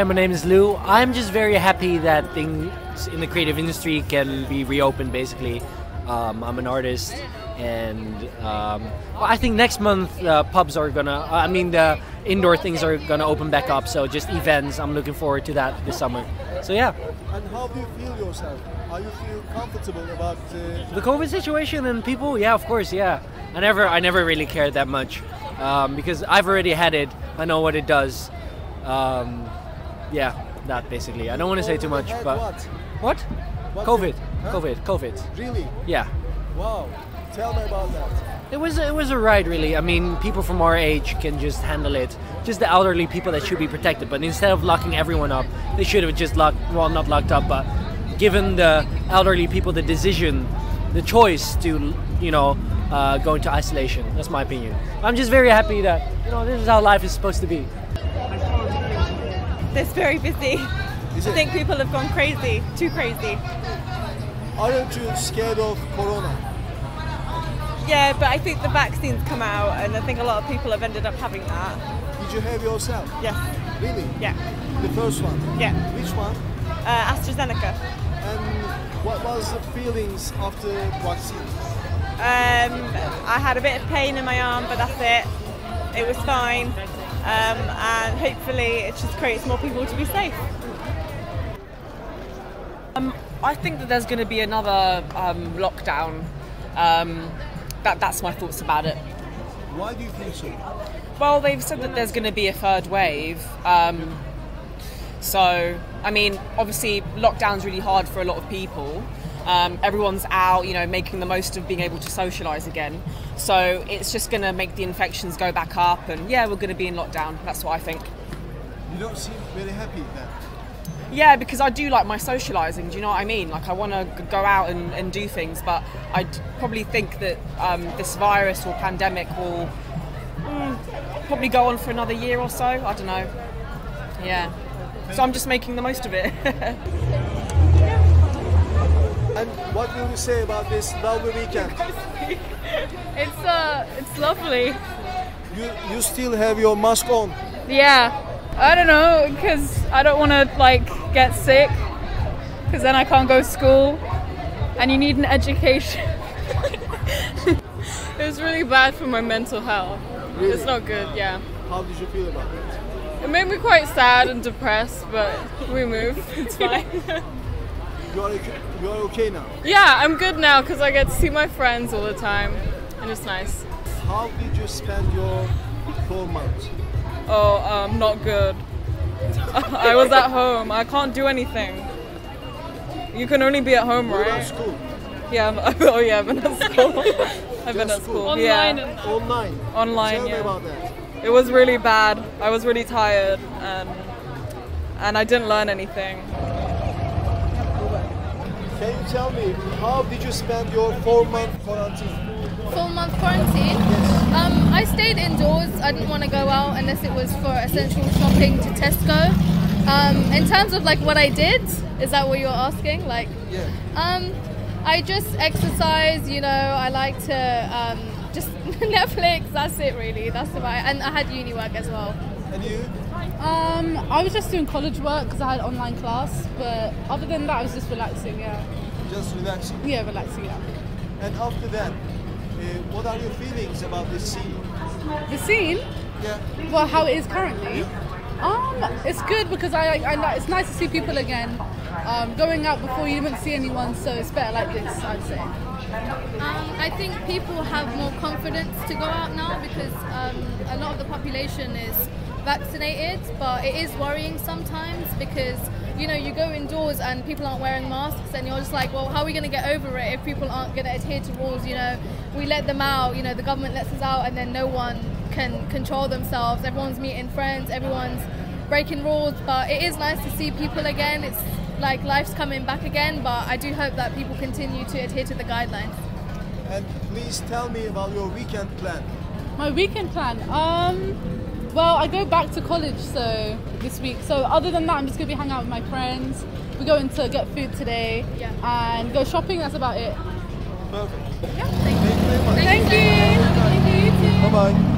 Hi, my name is Lou. I'm just very happy that things in the creative industry can be reopened. Basically, um, I'm an artist, and um, well, I think next month uh, pubs are gonna. I mean, the indoor things are gonna open back up. So just events. I'm looking forward to that this summer. So yeah. And how do you feel yourself? Are you feel comfortable about uh, the COVID situation and people? Yeah, of course. Yeah, I never, I never really cared that much um, because I've already had it. I know what it does. Um, yeah, that basically. I don't want to say too much, but what? what? What COVID, Huh? COVID, COVID. Really? Yeah. Wow. Tell me about that. It was it was a ride really. I mean, people from our age can just handle it. Just the elderly people that should be protected. But instead of locking everyone up, they should have just locked well not locked up, but given the elderly people the decision, the choice to you know uh, go into isolation. That's my opinion. I'm just very happy that you know this is how life is supposed to be. It's very busy. Is I it? think people have gone crazy, too crazy. Aren't you scared of corona? Yeah, but I think the vaccine's come out, and I think a lot of people have ended up having that. Did you have yourself? Yes, Really? yeah, The first one? yeah. Which one? Uh, AstraZeneca. And what was the feelings after vaccine? Um, I had a bit of pain in my arm, but that's it. It was fine, um, and hopefully it just creates more people to be safe. Um, I think that there's going to be another um, lockdown. Um, that, that's my thoughts about it. Why do you think so? Well, they've said that there's going to be a third wave. Um, so, I mean, obviously, lockdown's really hard for a lot of people. Um, everyone's out, you know, making the most of being able to socialise again. So it's just going to make the infections go back up, and yeah, we're going to be in lockdown. That's what I think. You don't seem very happy then. Yeah, because I do like my socialising. Do you know what I mean? Like I want to go out and, and do things, but I probably think that um, this virus or pandemic will mm, probably go on for another year or so. I don't know. Yeah. So I'm just making the most of it. And what will you say about this lovely weekend? It's uh, it's lovely. You you still have your mask on. Yeah, I don't know because I don't want to like get sick because then I can't go to school, and you need an education. it was really bad for my mental health. It's not good. Yeah, How did you feel about it? it made me quite sad and depressed, but we move. It's fine. You are okay, you are okay now. yeah, I'm good now because I get to see my friends all the time, and it's nice. How did you spend your four months? Oh, um, not good. I was at home. I can't do anything. You can only be at home, What about right? school? Yeah. I've- Oh yeah, I've been at school. I've been at school. school. Online yeah. Online. Online, Tell me yeah. about that. It was really bad. I was really tired, and and I didn't learn anything. Can you tell me how did you spend your four month quarantine? four month quarantine. Um, I stayed indoors. I didn't want to go out unless it was for essential shopping to Tesco. Um, in terms of like what I did, is that what you're asking? Like, Yeah. um, I just exercise. You know, I like to um, just Netflix. That's it, really. That's about it. And I had uni work as well. And you? Um, I was just doing college work because I had online class, but other than that, I was just relaxing. Yeah, Just relaxing. yeah, relaxing. Yeah. And after that, uh, what are your feelings about this scene? The scene, Yeah. well, how it is currently. Um, it's good because I, I, like- it's nice to see people again. Um, going out before you didn't see anyone, so it's better like this, I'd say. Um, I think people have more confidence to go out now because um, a lot of the population is vaccinated, but it is worrying sometimes because you know you go indoors and people aren't wearing masks, and you're just like, well, how are we going to get over it if people aren't going to adhere to rules? You know, we let them out, you know, the government lets us out, and then no one can control themselves. Everyone's meeting friends, everyone's breaking rules, but it is nice to see people again. It's like life's coming back again, but I do hope that people continue to adhere to the guidelines. And please tell me about your weekend plan. My weekend plan. Um, well, I go back to college so this week. So other than that, I'm just gonna be hanging out with my friends. We're going to get food today yeah. and go shopping. That's about it. Perfect. Yeah. Thank, you. Thank you. Thank you. Thank you. Thank you. Bye bye.